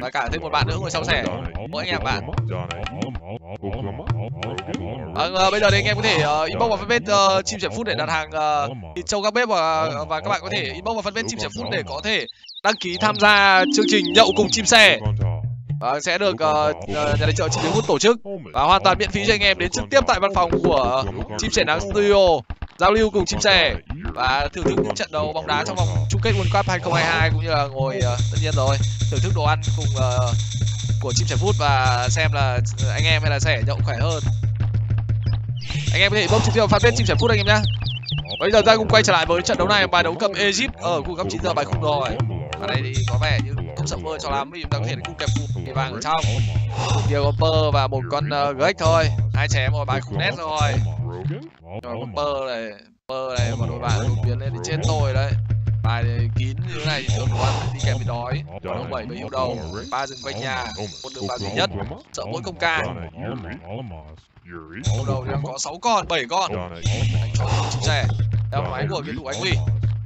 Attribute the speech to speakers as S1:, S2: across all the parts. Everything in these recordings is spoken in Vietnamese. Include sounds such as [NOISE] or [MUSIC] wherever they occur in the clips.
S1: và cả thêm một bạn nữa ngồi sau sẻ mỗi anh em bạn. À, à, bây giờ thì anh em có thể uh, inbox vào fanpage uh, chim sẻ phút để đặt hàng uh, Châu các bếp và và các bạn có thể inbox vào fanpage chim sẻ phút để có thể đăng ký tham gia chương trình nhậu cùng chim sẻ À, sẽ được uh, nhà tài trợ chim sẻ phút tổ chức và hoàn toàn miễn phí cho anh em đến trực tiếp tại văn phòng của chim sẻ nắng studio giao lưu cùng chim sẻ và thưởng thức những trận đấu bóng đá trong vòng chung kết World Cup 2022 cũng như là ngồi uh, tất nhiên rồi. Thưởng thức đồ ăn cùng uh, của chim sẻ phút và xem là anh em hay là sẻ nhậu khỏe hơn. Anh em có thể bốc trực tiếp vào fanpage chim sẻ phút anh em nhá. Bây giờ ta cùng quay trở lại với trận đấu này bài đấu cầm Egypt ở cung cấp 9 giờ bài khung rồi. Ở đây thì có vẻ như không sợ mưa cho lắm vì chúng ta có thể cung kẹp cục vàng ở trong. Kia có pơ và một con ờ, uh, gách thôi. Hai chém rồi bài khung nét rồi. Rồi pơ này pơ này đội bạn đột biến lên thì chết tôi đấy. Bài này kín như thế này thì đồ ăn đi kèm với đói. Còn bảy bảy yêu đầu ba rừng quanh nhà. Một đường ba duy nhất. sợ mỗi công ca. Đầu đầu thì đang có 6 con, 7 con. Đánh cho chim sẻ. Theo máy của viên thủ anh Huy.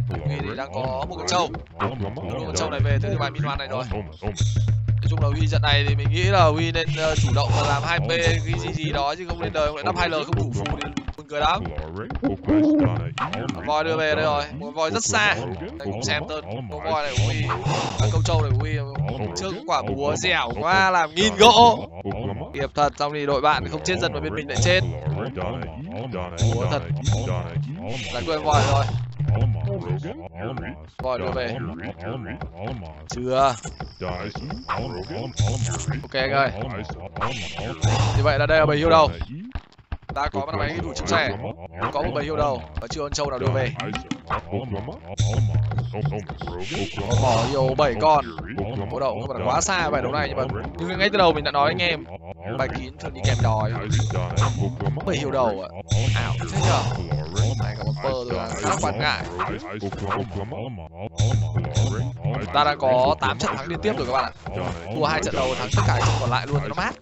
S1: Huy thì đang có một con trâu. Đưa con trâu này về từ bài Min này rồi. Nói chung là Huy trận này thì mình nghĩ là Huy nên uh, chủ động và làm 2P cái gì gì đó chứ không lên đời lại đắp 2L không thủ phù thì cười lắm Voi đưa về đây rồi, một voi rất xa. Đây cũng xem tên, một voi này uy. À, Câu trâu này uy. Trước quả búa dẻo quá làm nghìn gỗ. Hiệp thật, xong thì đội bạn không chết dần mà bên mình lại chết. Búa thật. Giải quyết voi rồi. Voi đưa về. Chưa. Ok anh ơi. Như vậy là đây là bầy yêu đầu ta có một máy đủ chim sẻ có một bầy hiêu đầu và chưa con trâu nào đưa về. Bỏ hiêu bảy con. Bộ đậu không phải quá xa bài đấu này, nhưng mà nhưng ngay từ đầu mình đã nói anh em. Bài kín thường đi kèm đòi. Bầy hiêu đầu ạ. Ảo thế nhở này có một bơ rồi các khá quan ngại ta đã có 8 trận thắng liên tiếp rồi các bạn ạ. Thua hai trận đầu, thắng tất cả trận còn lại luôn nó mát.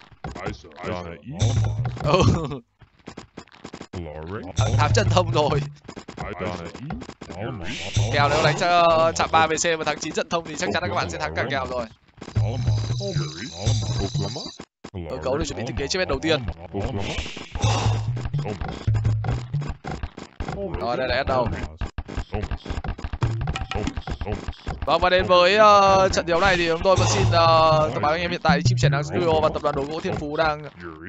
S1: Ừ thắng trận thông rồi. Kèo nếu đánh cho chạm ba vc và thắng 9 trận thông thì chắc chắn là các bạn sẽ thắng cả kèo rồi. Cơ cấu để chuẩn bị thiết kế chiếc bet đầu tiên. Rồi đây là S đầu Vâng và đến với uh, trận đấu này thì chúng tôi vẫn xin uh, thông báo anh em hiện tại chim sẻ nắng studio và tập đoàn đồ gỗ Thiên Phú đang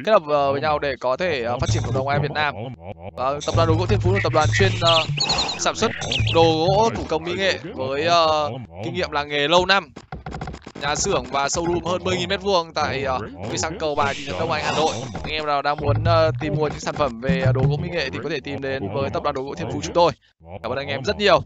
S1: kết hợp uh, với nhau để có thể uh, phát triển cộng đồng em Việt Nam. Và tập đoàn đồ gỗ Thiên Phú là tập đoàn chuyên uh, sản xuất đồ gỗ thủ công mỹ nghệ với uh, kinh nghiệm làng nghề lâu năm. Nhà xưởng và showroom hơn 10.000 mét vuông tại uh, cây xăng cầu bài thị trấn Đông Anh Hà Nội. Anh em nào đang muốn uh, tìm mua những sản phẩm về đồ gỗ mỹ nghệ thì có thể tìm đến với tập đoàn đồ gỗ Thiên Phú chúng tôi. Cảm ơn anh em rất nhiều.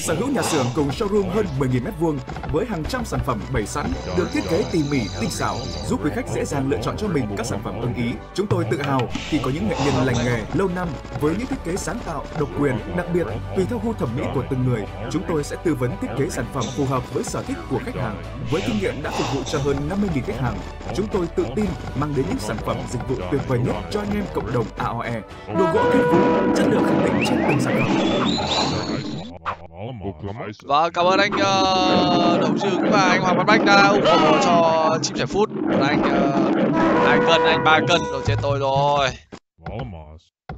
S2: Sở hữu nhà xưởng cùng showroom hơn 10.000 m2 với hàng trăm sản phẩm bày sẵn, được thiết kế tỉ mỉ, tinh xảo, giúp quý khách dễ dàng lựa chọn cho mình các sản phẩm ưng ý. Chúng tôi tự hào khi có những nghệ nhân lành nghề lâu năm với những thiết kế sáng tạo, độc quyền, đặc biệt tùy theo gu thẩm mỹ của từng người. Chúng tôi sẽ tư vấn thiết kế sản phẩm phù hợp với sở thích của khách hàng. Với kinh nghiệm đã phục vụ cho hơn 50.000 khách hàng, chúng tôi tự tin mang đến những sản phẩm dịch vụ tuyệt vời nhất cho anh em cộng đồng AOE. Đồ gỗ kết vũ, chất lượng khẳng định trên từng sản phẩm.
S1: Vâng, cảm ơn anh uh, Đồng Trừng và anh Hoàng Văn Bách đã ủng hộ cho chim sẻ phút. Anh uh, hai cân, anh ba cân rồi trên tôi rồi.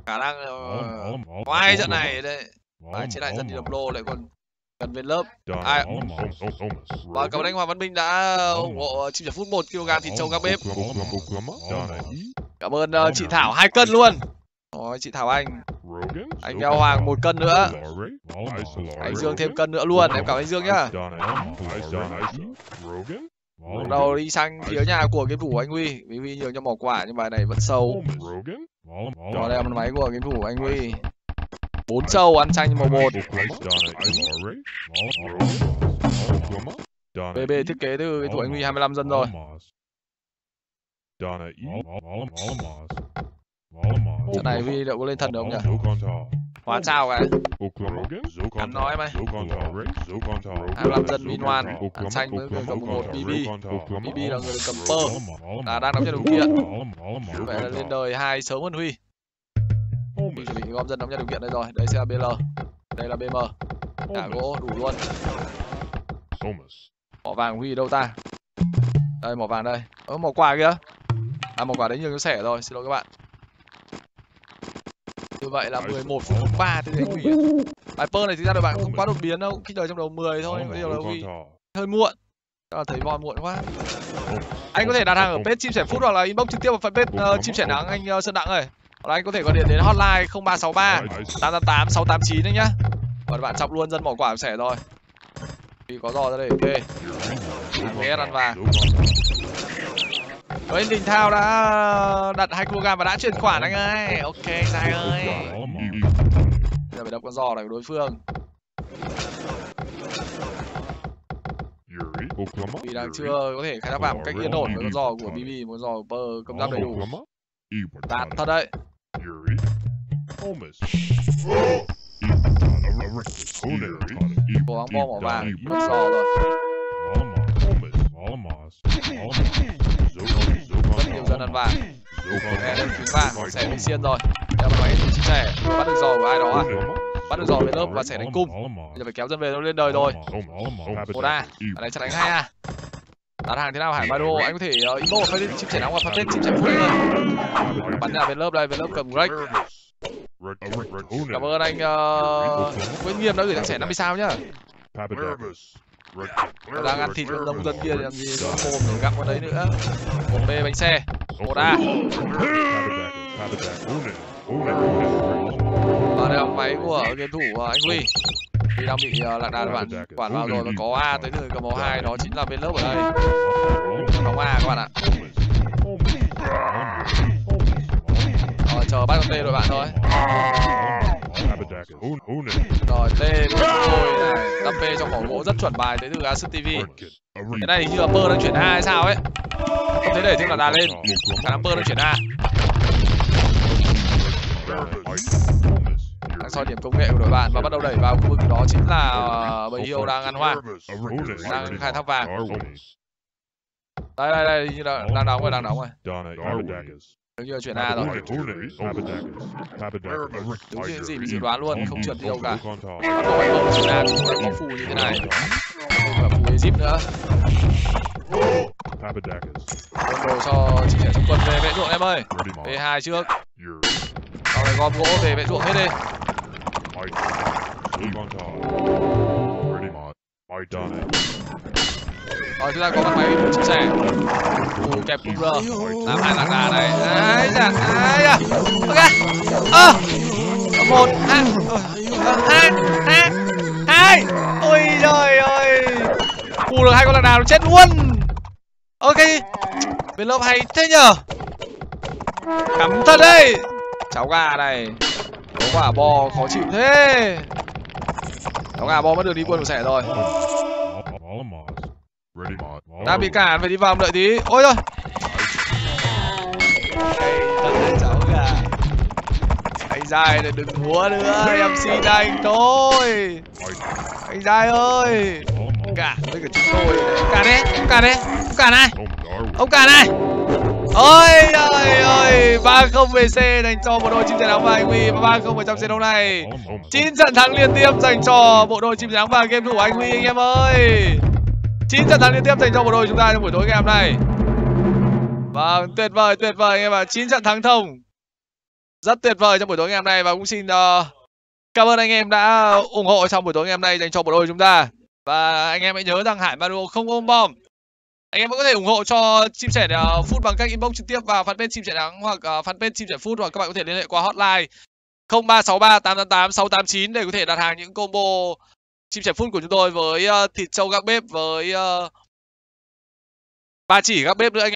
S1: Khả năng uh, có hai trận này đấy. Ba chiến lại dân đi đập lô lại còn cần viên lớp. Ai? Và cảm ơn anh Hoàng Văn Minh đã ủng hộ chim sẻ phút 1 kg thịt trâu các bếp. Cảm ơn uh, chị Thảo hai cân luôn. Rồi chị Thảo Anh. Anh đeo Hoàng một cân nữa. Anh Dương thêm cân nữa luôn Em cảm ơn anh Dương nhá. Đầu đi sang phía nhà của game thủ anh Huy Vì Huy nhường cho mỏ quả nhưng bài này vẫn sâu. Rồi đây là một máy của game thủ anh Huy. Bốn sâu ăn chanh màu một BB thiết kế từ cái thủ anh Huy 25 dân rồi Trận này Vi liệu có lên thần được không nhỉ? Hóa sao cái Hắn nói mày 25 dân Min Hoan Hắn xanh với người cầm một BB BB là người cầm pơ Là đang đóng cho điều kiện Vậy là lên đời hai sớm hơn Huy Huy chuẩn bị gom dân đóng cho điều kiện đây rồi Đây sẽ là BL Đây là BM Cả gỗ đủ luôn mỏ vàng huy đâu ta đây mỏ vàng đây ơ mỏ quà kìa à mỏ quà đấy nhiều nó sẻ rồi xin lỗi các bạn vậy là 11 phút 3 tới huy Viper này thực ra đội bạn không quá đột biến đâu khi đời trong đầu 10 thôi bây giờ là huy hơi muộn. À, thấy voi muộn quá. Anh có thể đặt hàng ở page chim sẻ phút hoặc là inbox trực tiếp vào fanpage uh, chim sẻ nắng anh uh, sơn đặng ơi. Hoặc là anh có thể gọi điện đến hotline 0363 888 689 đấy nhá. Và bạn chọc luôn dân bỏ quả sẻ rồi. Vì có giò ra đây ok. Ghé ăn vàng với đình thao đã đặt hai kg và đã chuyển khoản anh ơi. Ok sai ơi. giờ phải đập con giò này của đối phương. Vì đang chưa có thể khai thác vàng một cách yên ổn với con giò của bb một con giò bơ công tác đầy đủ. tạt thật đấy. Cố gắng bom mỏ vàng. Mất giò rồi [LAUGHS] rất nhiều dân ăn vàng nghe đây cứu vàng sẽ bị xiên rồi. Đeo máy chia sẻ bắt được giò của ai đó à? Bắt được giò về lớp và sẽ đánh cung. Bây giờ phải kéo dân về nó lên đời rồi. Một a ở đây chắc đánh hai a. Đặt hàng thế nào hải Mado anh có thể ờ, uh, inbox phải facebook chim sẻ nóng và phát fanpage chim sẻ phút thôi bắn nhà về lớp đây về lớp cầm Greg. Cảm ơn anh uh, Nguyễn Nghiêm đã gửi thằng sẻ 50 sao nhá đang ăn thịt con nông dân kia làm gì? có mồm để gặm vào đấy nữa. Một b bánh xe. Một a. Và đây là máy của game thủ uh, anh huy. Vì đang bị uh, lạc đàn bản quản vào rồi và có a tới người cầm màu hai đó chính là bên lớp ở đây. Đóng a các bạn ạ. Rồi chờ bắt con t rồi bạn thôi rồi t rồi này đắp p trong vỏ gỗ rất chuẩn bài tới từ Asus TV cái này như là pơ đang chuyển a hay sao ấy? Không thấy đẩy thêm là đà lên. Khả năng pơ đang chuyển a. Đang soi điểm công nghệ của đội bạn và bắt đầu đẩy vào khu vực đó chính là bầy hiêu đang ăn hoa. Đang khai thác vàng. Đây đây đây như là đang đóng rồi đang đóng rồi Như là chuyển A rồi Đúng như những gì mình dự đoán luôn, không trượt đi đâu cả Bắt anh bông chuyển A thì có phù như thế này Và phù Egypt nữa Quân đồ cho chị trẻ trung quân về vệ ruộng em ơi V2 trước Sau này gom gỗ về vệ ruộng hết đi rồi chúng ta có con máy chia sẻ Ồ, kẹp rơ làm hai lạc đà này. Ai da ai da ok. Ơ một hai. Hai hai hai. Ôi trời ơi. Bù được hai con lạc đà nó chết luôn. Ok. Bên lớp hay thế nhở cắm thật đây cháu gà này. Có quả bò khó chịu thế. Cháu gà bò mất được đi quân của sẻ rồi đang bị cản phải đi vòng đợi tí. Ôi rồi cháu gà anh dài này đừng múa nữa, em xin anh thôi. Anh dài ơi. Cả. Với cả chúng tôi cả đấy cả đấy cả này. Ông cả này. Ôi trời ơi, ba không về c dành cho bộ đội chim sẻ nắng vàng anh huy và ba không ở trong trận đấu này. Chín trận thắng liên tiếp dành cho bộ đội chim sẻ nắng vàng game thủ anh huy, anh em ơi chín trận thắng liên tiếp dành cho bộ đôi chúng ta trong buổi tối ngày hôm nay. Vâng tuyệt vời tuyệt vời anh em ạ. Chín trận thắng thông. Rất tuyệt vời trong buổi tối ngày hôm nay và cũng xin uh, cảm ơn anh em đã ủng hộ trong buổi tối ngày hôm nay dành cho bộ đôi chúng ta. Và anh em hãy nhớ rằng hải mario không ôm bom. Anh em vẫn có thể ủng hộ cho chim sẻ uh, food bằng cách inbox trực tiếp vào fanpage chim sẻ nắng hoặc uh, fanpage chim sẻ food hoặc các bạn có thể liên hệ qua hotline 0363 888 689 để có thể đặt hàng những combo chim sẻ phun của chúng tôi với uh, thịt trâu gác bếp với uh, ba chỉ gác bếp nữa anh